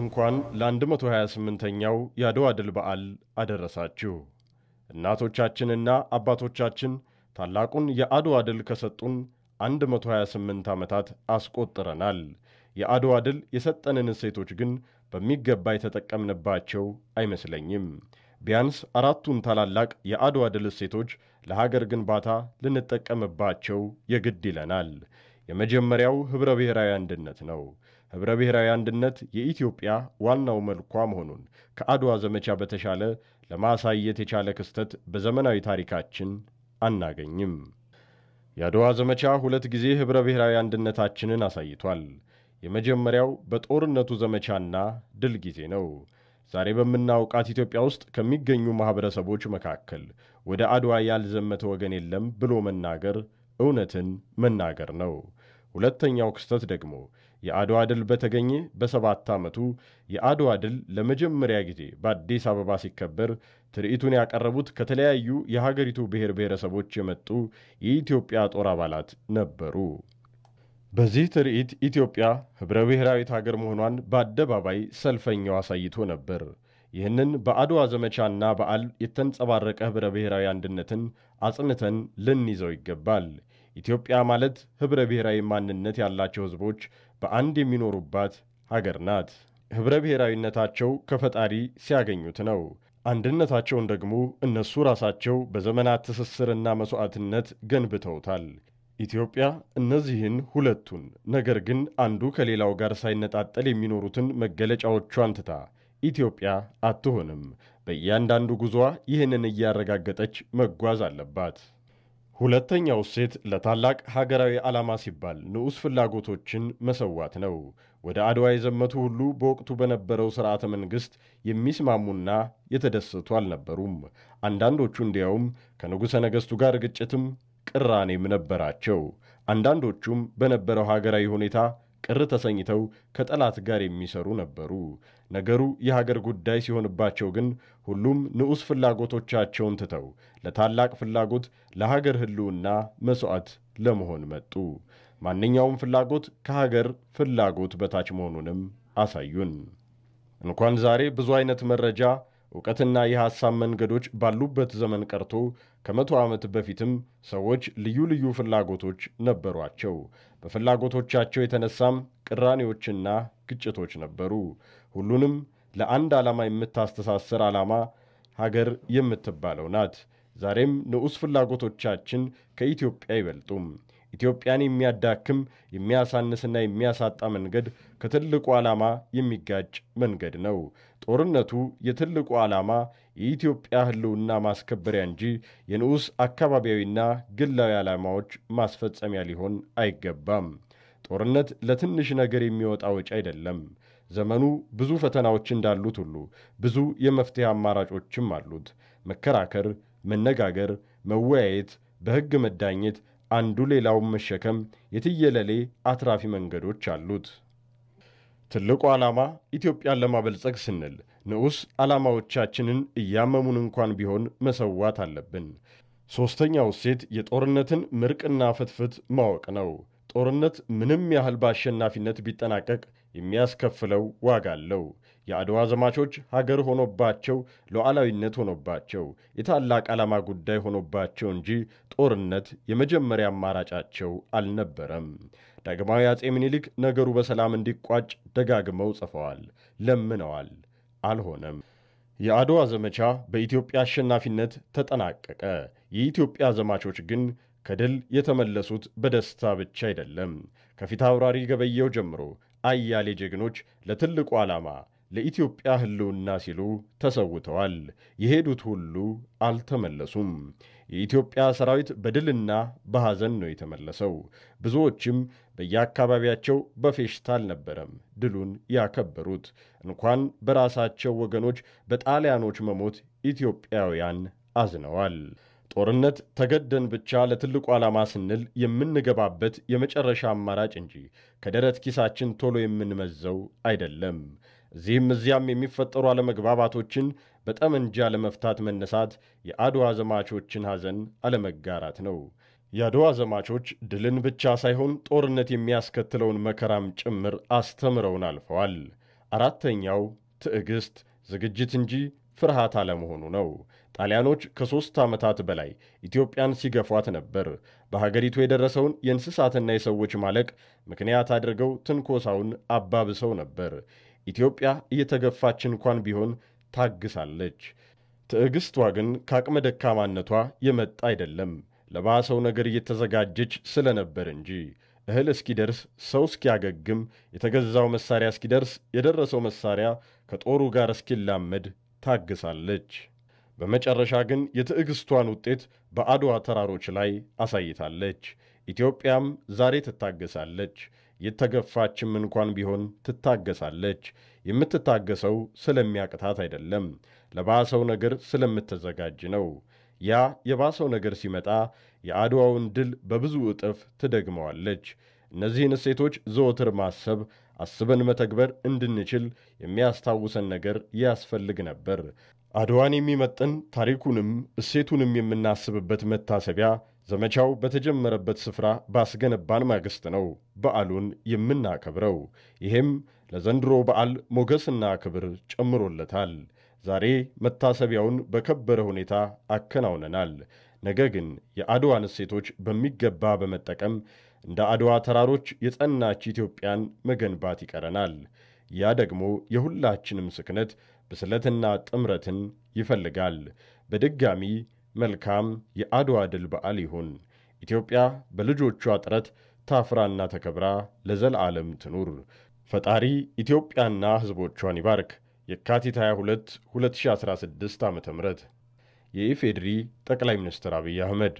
እንኳን ለ128ኛው የአድዋ ድል በዓል አደረሳችሁ። እናቶቻችንና አባቶቻችን ታላቁን የአድዋ ድል ከሰጡን 128 ዓመታት አስቆጥረናል። የአድዋ ድል የሰጠንን እሴቶች ግን በሚገባ የተጠቀምንባቸው አይመስለኝም። ቢያንስ አራቱን ታላላቅ የአድዋ ድል እሴቶች ለሀገር ግንባታ ልንጠቀምባቸው የግድ ይለናል። የመጀመሪያው ኅብረ ብሔራዊ አንድነት ነው። ኅብረ ብሔራዊ አንድነት የኢትዮጵያ ዋናው መልኳ መሆኑን ከአድዋ ዘመቻ በተሻለ ለማሳየት የቻለ ክስተት በዘመናዊ ታሪካችን አናገኝም። የአድዋ ዘመቻ ሁለት ጊዜ ኅብረ ብሔራዊ አንድነታችንን አሳይቷል። የመጀመሪያው በጦርነቱ ዘመቻና ድል ጊዜ ነው። ዛሬ በምናውቃት ኢትዮጵያ ውስጥ ከሚገኙ ማኅበረሰቦች መካከል ወደ አድዋ ያልዘመተ ወገን የለም ብሎ መናገር እውነትን መናገር ነው። ሁለተኛው ክስተት ደግሞ የአድዋ ድል በተገኘ በሰባት ዓመቱ የአድዋ ድል ለመጀመሪያ ጊዜ በአዲስ አበባ ሲከበር ትርኢቱን ያቀረቡት ከተለያዩ የሀገሪቱ ብሔር ብሔረሰቦች የመጡ የኢትዮጵያ ጦር አባላት ነበሩ። በዚህ ትርኢት ኢትዮጵያ ኅብረ ብሔራዊት ሀገር መሆኗን በአደባባይ ሰልፈኛው አሳይቶ ነበር። ይህንን በአድዋ ዘመቻና በዓል የተንጸባረቀ ኅብረ ብሔራዊ አንድነትን አጽንተን ልንይዘው ይገባል። ኢትዮጵያ ማለት ኅብረ ብሔራዊ ማንነት ያላቸው ሕዝቦች በአንድ የሚኖሩባት ሀገር ናት። ኅብረ ብሔራዊነታቸው ከፈጣሪ ሲያገኙት ነው። አንድነታቸውን ደግሞ እነሱ ራሳቸው በዘመናት ትስስርና መሥዋዕትነት ገንብተውታል። ኢትዮጵያ እነዚህን ሁለቱን ነገር ግን አንዱ ከሌላው ጋር ሳይነጣጠል የሚኖሩትን መገለጫዎቿን ትታ ኢትዮጵያ አትሆንም። በእያንዳንዱ ጉዞዋ ይህንን እያረጋገጠች መጓዝ አለባት። ሁለተኛው እሴት ለታላቅ ሀገራዊ ዓላማ ሲባል ንዑስ ፍላጎቶችን መሰዋት ነው። ወደ አድዋ የዘመቱ ሁሉ በወቅቱ በነበረው ሥርዓተ መንግሥት የሚስማሙና የተደሰቱ አልነበሩም። አንዳንዶቹ እንዲያውም ከንጉሠ ነገሥቱ ጋር ግጭትም ቅራኔም ነበራቸው። አንዳንዶቹም በነበረው ሀገራዊ ሁኔታ ቅር ተሰኝተው ከጠላት ጋር የሚሰሩ ነበሩ። ነገሩ የሀገር ጉዳይ ሲሆንባቸው ግን ሁሉም ንዑስ ፍላጎቶቻቸውን ትተው ለታላቅ ፍላጎት ለሀገር ሕልውና መሥዋዕት ለመሆን መጡ። ማንኛውም ፍላጎት ከሀገር ፍላጎት በታች መሆኑንም አሳዩን። እንኳን ዛሬ ብዙ አይነት መረጃ እውቀትና የሐሳብ መንገዶች ባሉበት ዘመን ቀርቶ ከመቶ ዓመት በፊትም ሰዎች ልዩ ልዩ ፍላጎቶች ነበሯቸው። በፍላጎቶቻቸው የተነሳም ቅራኔዎችና ግጭቶች ነበሩ። ሁሉንም ለአንድ ዓላማ የምታስተሳስር ዓላማ ሀገር የምትባለው ናት። ዛሬም ንዑስ ፍላጎቶቻችን ከኢትዮጵያ አይበልጡም። ኢትዮጵያን የሚያዳክም የሚያሳንስና የሚያሳጣ መንገድ ከትልቁ ዓላማ የሚጋጭ መንገድ ነው። ጦርነቱ የትልቁ ዓላማ የኢትዮጵያ ሕልውና ማስከበሪያ እንጂ የንዑስ አካባቢያዊና ግላዊ ዓላማዎች ማስፈጸሚያ ሊሆን አይገባም። ጦርነት ለትንሽ ነገር የሚወጣ ወጪ አይደለም። ዘመኑ ብዙ ፈተናዎች እንዳሉት ሁሉ ብዙ የመፍትሄ አማራጮችም አሉት። መከራከር፣ መነጋገር፣ መወያየት፣ በሕግ መዳኘት አንዱ ሌላውን መሸከም የትየለሌ አትራፊ መንገዶች አሉት። ትልቁ ዓላማ ኢትዮጵያን ለማበልጸግ ስንል ንዑስ ዓላማዎቻችንን እያመሙን እንኳን ቢሆን መሰዋት አለብን። ሦስተኛው እሴት የጦርነትን ምርቅና ፍትፍት ማወቅ ነው። ጦርነት ምንም ያህል በአሸናፊነት ቢጠናቀቅ የሚያስከፍለው ዋጋ አለው። የአድዋ ዘማቾች ሀገር ሆኖባቸው ሉዓላዊነት ሆኖባቸው የታላቅ ዓላማ ጉዳይ ሆኖባቸው እንጂ ጦርነት የመጀመሪያ አማራጫቸው አልነበረም። ዳግማዊ አጼ ምኒልክ ነገሩ በሰላም እንዲቋጭ ደጋግመው ጽፈዋል፣ ለምነዋል። አልሆነም። የአድዋ ዘመቻ በኢትዮጵያ አሸናፊነት ተጠናቀቀ። የኢትዮጵያ ዘማቾች ግን ከድል የተመለሱት በደስታ ብቻ አይደለም። ከፊት አውራሪ ገበየው ጀምሮ አያሌ ጀግኖች ለትልቁ ዓላማ ለኢትዮጵያ ሕልውና ሲሉ ተሰውተዋል። የሄዱት ሁሉ አልተመለሱም። የኢትዮጵያ ሰራዊት በድልና በሐዘን ነው የተመለሰው። ብዙዎችም በየአካባቢያቸው በፌሽታ አልነበረም ድሉን ያከበሩት። እንኳን በራሳቸው ወገኖች በጣሊያኖች መሞት ኢትዮጵያውያን አዝነዋል። ጦርነት ተገደን ብቻ ለትልቁ ዓላማ ስንል የምንገባበት የመጨረሻ አማራጭ እንጂ ከደረት ኪሳችን ቶሎ የምንመዘው አይደለም። እዚህም እዚያም የሚፈጠሩ አለመግባባቶችን በጠመንጃ ለመፍታት መነሳት የአድዋ ዘማቾችን ሐዘን አለመጋራት ነው። የአድዋ ዘማቾች ድልን ብቻ ሳይሆን ጦርነት የሚያስከትለውን መከራም ጭምር አስተምረውን አልፈዋል። አራተኛው ትዕግሥት፣ ዝግጅት እንጂ ፍርሃት አለመሆኑ ነው። ጣሊያኖች ከሦስት ዓመታት በላይ ኢትዮጵያን ሲገፏት ነበር። በሀገሪቱ የደረሰውን የእንስሳትና የሰዎች ማለቅ ምክንያት አድርገው ትንኮሳውን አባብሰው ነበር። ኢትዮጵያ እየተገፋች እንኳን ቢሆን ታግሳለች። ትዕግሥቷ ግን ከአቅመ ደካማነቷ የመጣ አይደለም፣ ለባሰው ነገር እየተዘጋጀች ስለነበር እንጂ። እህል እስኪደርስ፣ ሰው እስኪያገግም፣ የተገዛው መሳሪያ እስኪደርስ፣ የደረሰው መሳሪያ ከጦሩ ጋር እስኪላመድ ታግሳለች። በመጨረሻ ግን የትዕግሥቷን ውጤት በአድዋ ተራሮች ላይ አሳይታለች። ኢትዮጵያም ዛሬ ትታገሳለች። የተገፋችም እንኳን ቢሆን ትታገሳለች። የምትታገሰው ስለሚያቅታት አይደለም፣ ለባሰው ነገር ስለምትዘጋጅ ነው። ያ የባሰው ነገር ሲመጣ የአድዋውን ድል በብዙ እጥፍ ትደግመዋለች። እነዚህን እሴቶች ዘወትር ማሰብ፣ አስበን መተግበር እንድንችል የሚያስታውሰን ነገር ያስፈልግ ነበር። አድዋን የሚመጥን ታሪኩንም እሴቱንም የምናስብበት መታሰቢያ ዘመቻው በተጀመረበት ስፍራ ባስገነባን ማግስት ነው በዓሉን የምናከብረው። ይሄም ለዘንድሮ በዓል ሞገስና ክብር ጨምሮለታል። ዛሬ መታሰቢያውን በከበረ ሁኔታ አከናውነናል። ነገ ግን የአድዋን እሴቶች በሚገባ በመጠቀም እንደ አድዋ ተራሮች የጸናች ኢትዮጵያን መገንባት ይቀረናል። ያ ደግሞ የሁላችንም ስክነት ብስለትና ጥምረትን ይፈልጋል። በድጋሚ መልካም የአድዋ ድል በዓል ይሁን። ኢትዮጵያ በልጆቿ ጥረት ታፍራና ተከብራ ለዘለዓለም ትኑር። ፈጣሪ ኢትዮጵያና ሕዝቦቿን ይባርክ። የካቲት 22 2016 ዓ ም የኢፌድሪ ጠቅላይ ሚኒስትር አብይ አህመድ